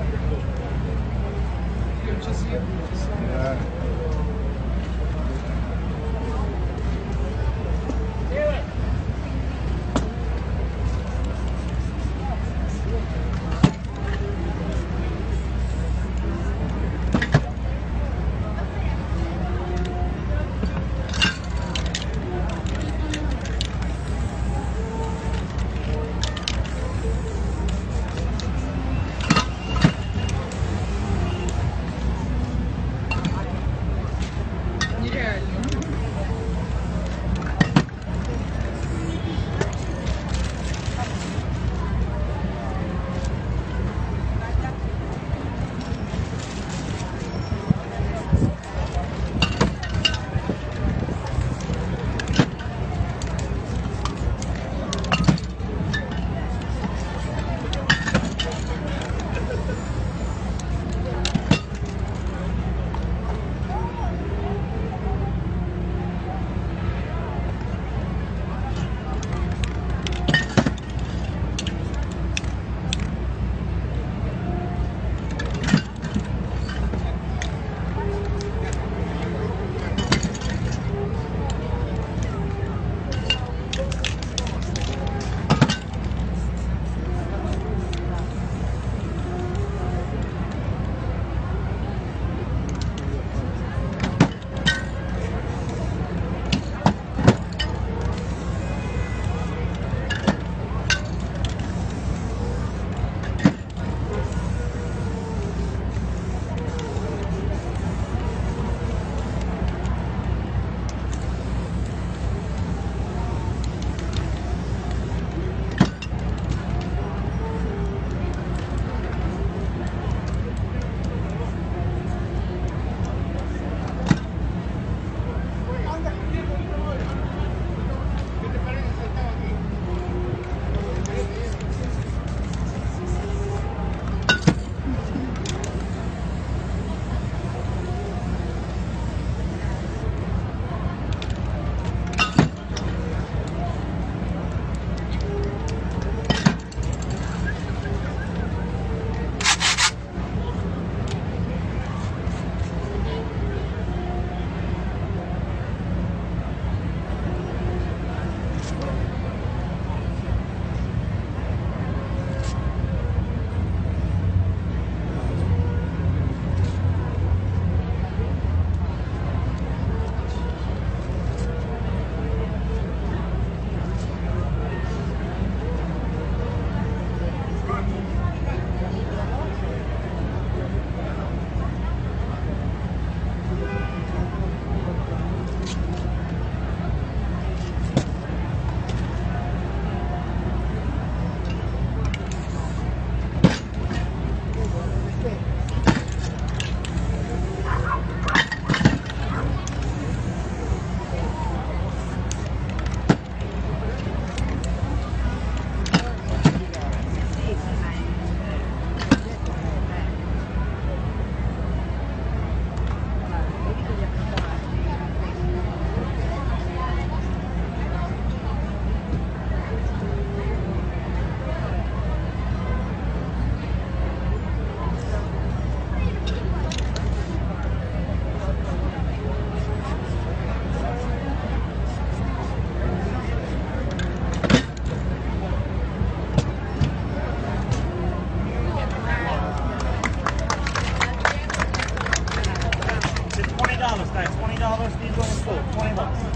See you. Good see. Yeah. そう、思。